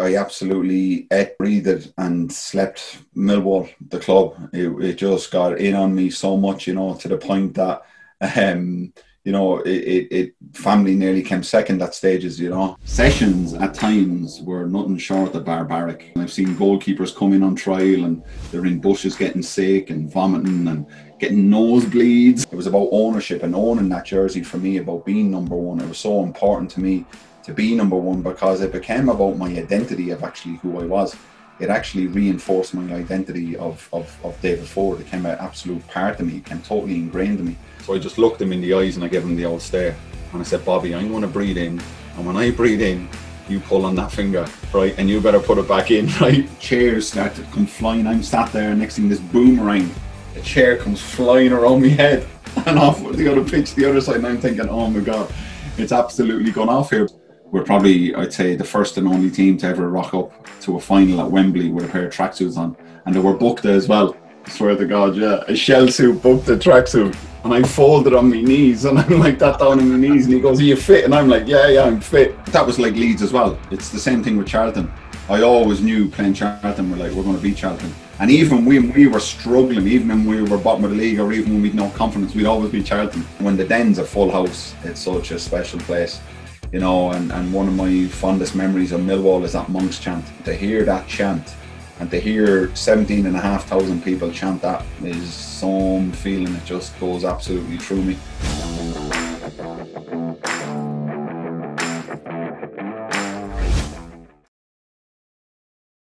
I absolutely ate, breathed, and slept Millwall, the club. It, it, just got in on me so much, you know, to the point that, um, you know, it, it, it, family nearly came second at stages, you know. Sessions at times were nothing short of barbaric. I've seen goalkeepers come in on trial and they're in bushes getting sick and vomiting and getting nosebleeds. It was about ownership and owning that jersey for me, about being number one. It was so important to me to be number one because it became about my identity of actually who I was. It actually reinforced my identity of, of, of David Forde. It became an absolute part of me, it became totally ingrained in me. So I just looked him in the eyes and I gave him the old stare. And I said, Bobby, I'm going to breathe in. And when I breathe in, you pull on that finger, right? And you better put it back in, right? Chairs start to come flying. I'm sat there, next thing this boomerang, a chair comes flying around my head and off the other pitch, the other side. And I'm thinking, oh my God, it's absolutely gone off here we're probably, I'd say, the first and only team to ever rock up to a final at Wembley with a pair of tracksuits on. And they were booked as well. I swear to God, yeah. A shell suit booked a tracksuit. And I folded on my knees and I'm like that down on my knees. And he goes, Are you fit? And I'm like, Yeah, yeah, I'm fit. That was like Leeds as well. It's the same thing with Charlton. I always knew playing Charlton, we're like, we're going to beat Charlton. And even when we were struggling, even when we were bottom of the league or even when we'd no confidence, we'd always beat Charlton. When the Den's a full house, it's such a special place you know, and, and one of my fondest memories of Millwall is that Monks chant. To hear that chant and to hear 17 and a half thousand people chant that is some feeling that just goes absolutely through me.